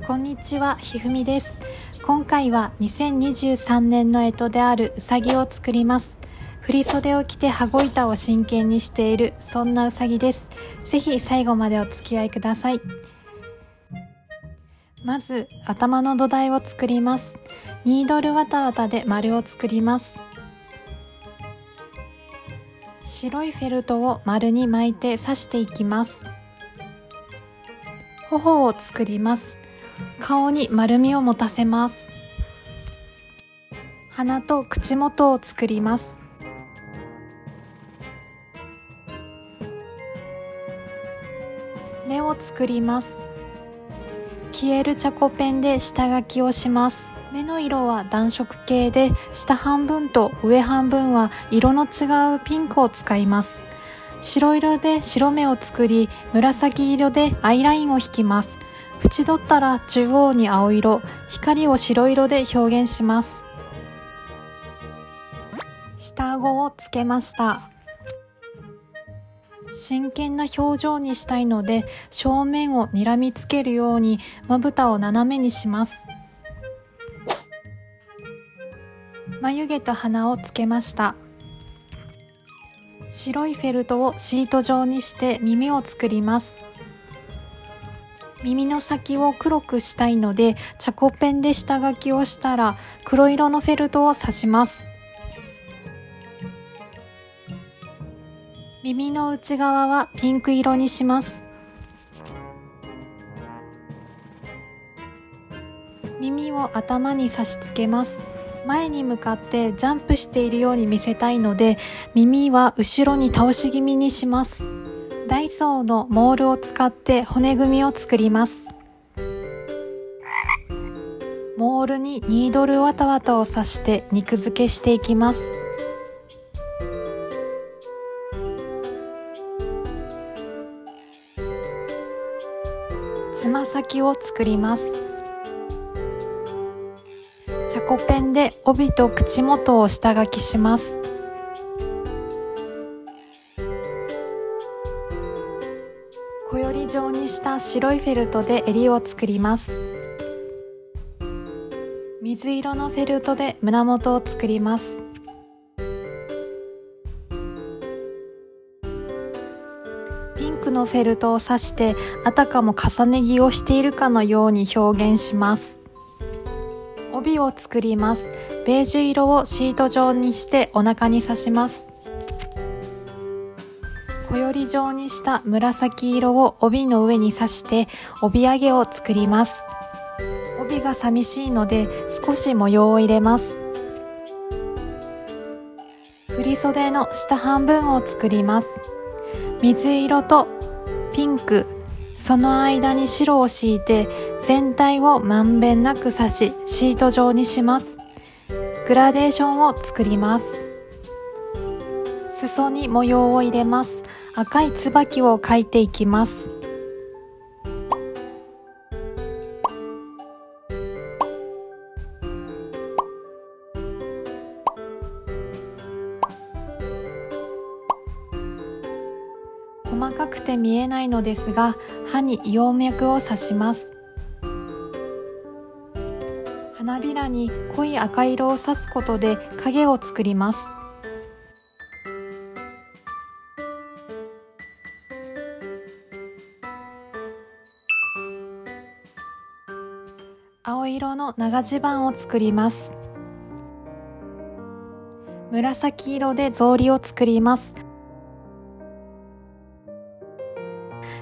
こんにちは、ひふみです。今回は2023年の干支であるうさぎを作ります。振袖を着て羽子板を真剣にしている、そんなうさぎです。ぜひ最後までお付き合いください。まず、頭の土台を作ります。ニードルわたわたで丸を作ります。白いフェルトを丸に巻いて刺していきます。頬を作ります。顔に丸みを持たせます。鼻と口元を作ります。目を作ります。消えるチャコペンで下書きをします。目の色は暖色系で、下半分と上半分は色の違うピンクを使います。白色で白目を作り、紫色でアイラインを引きます。縁取ったら中央に青色、光を白色で表現します。下顎をつけました。真剣な表情にしたいので、正面を睨みつけるようにまぶたを斜めにします。眉毛と鼻をつけました。白いフェルトをシート状にして耳を作ります。耳の先を黒くしたいので、チャコペンで下書きをしたら、黒色のフェルトを刺します。耳の内側はピンク色にします。耳を頭に差し付けます。前に向かってジャンプしているように見せたいので、耳は後ろに倒し気味にします。ダイソーのモールを使って骨組みを作ります。モールにニードルわたわたを刺して肉付けしていきます。つま先を作ります。チャコペンで帯と口元を下書きします。した白いフェルトで襟を作ります。水色のフェルトで胸元を作ります。ピンクのフェルトを刺してあたかも重ね着をしているかのように表現します。帯を作ります。ベージュ色をシート状にしてお腹に刺します。小より状にした紫色を帯の上に刺して帯揚げを作ります。帯が寂しいので少し模様を入れます。振袖の下半分を作ります。水色とピンク、その間に白を敷いて全体をまんべんなく刺しシート状にします。グラデーションを作ります。裾に模様を入れます。赤い椿を描いていきます。細かくて見えないのですが歯に葉脈を刺します花びらに濃い赤色を刺すことで影を作ります青色の長襦袢を作ります。紫色で草履を作ります。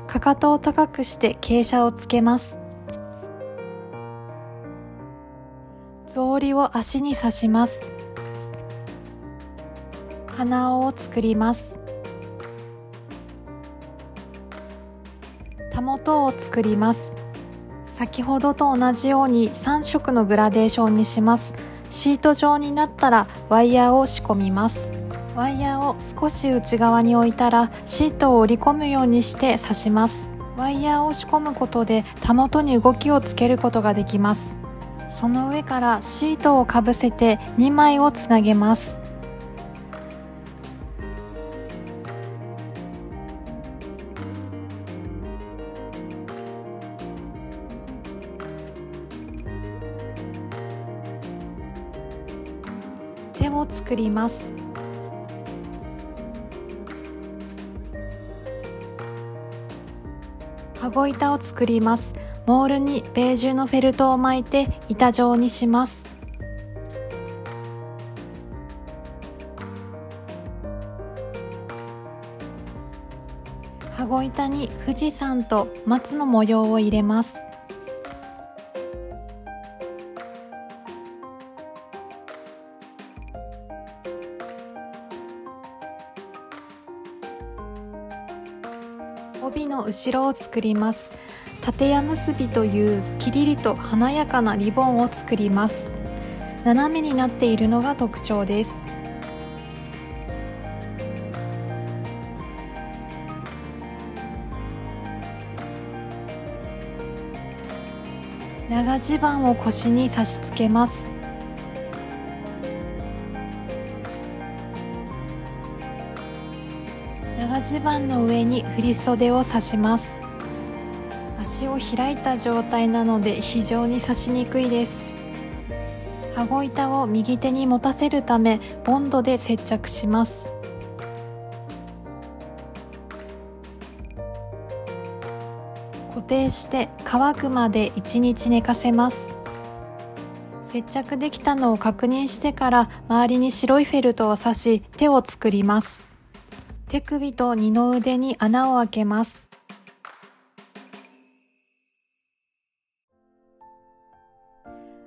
かかとを高くして傾斜をつけます。草履を足に刺します。鼻緒を作ります。たもとを作ります。先ほどと同じように3色のグラデーションにします。シート状になったらワイヤーを仕込みます。ワイヤーを少し内側に置いたらシートを折り込むようにして刺します。ワイヤーを仕込むことでたもとに動きをつけることができます。その上からシートをかぶせて2枚をつなげます。目を作ります。羽子板を作ります。モールにベージュのフェルトを巻いて板状にします。羽子板に富士山と松の模様を入れます。帯の後ろを作ります。縦矢結びというキリリと華やかなリボンを作ります。斜めになっているのが特徴です。長襦袢を腰に差し付けます。長襦袢の上に振袖を刺します。足を開いた状態なので非常に刺しにくいです。羽子板を右手に持たせるためボンドで接着します。固定して乾くまで1日寝かせます。接着できたのを確認してから周りに白いフェルトを刺し手を作ります。手首と二の腕に穴を開けます。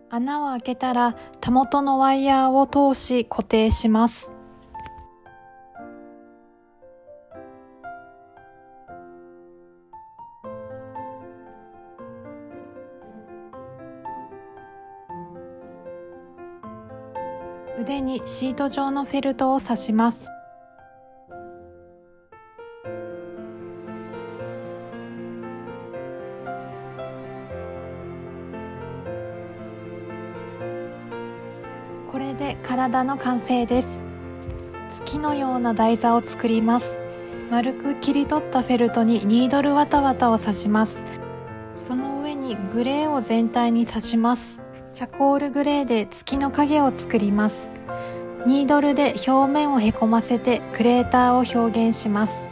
穴を開けたらたもとのワイヤーを通し固定します。腕にシート状のフェルトを刺します。これで体の完成です。月のような台座を作ります。丸く切り取ったフェルトにニードルわたわたを刺します。その上にグレーを全体に刺します。チャコールグレーで月の影を作ります。ニードルで表面をへこませてクレーターを表現します。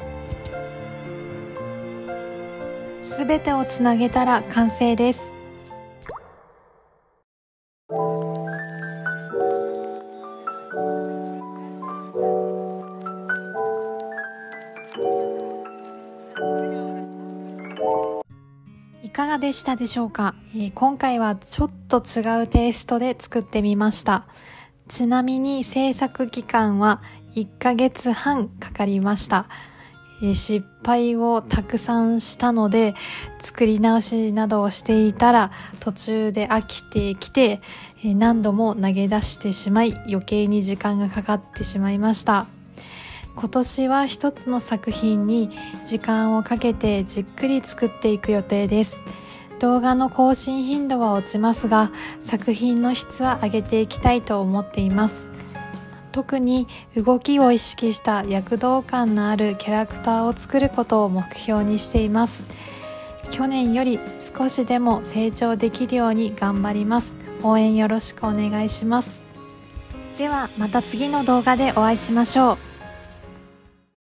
すべてをつなげたら完成です。がでしたでしょうか、えー、今回はちょっと違うテイストで作ってみました。ちなみに制作期間は1ヶ月半かかりました。え、失敗をたくさんしたので作り直しなどをしていたら途中で飽きてきて、え、何度も投げ出してしまい余計に時間がかかってしまいました。今年は一つの作品に時間をかけてじっくり作っていく予定です動画の更新頻度は落ちますが作品の質は上げていきたいと思っています。特に動きを意識した躍動感のあるキャラクターを作ることを目標にしています。去年より少しでも成長できるように頑張ります。応援よろしくお願いします。ではまた次の動画でお会いしましょう。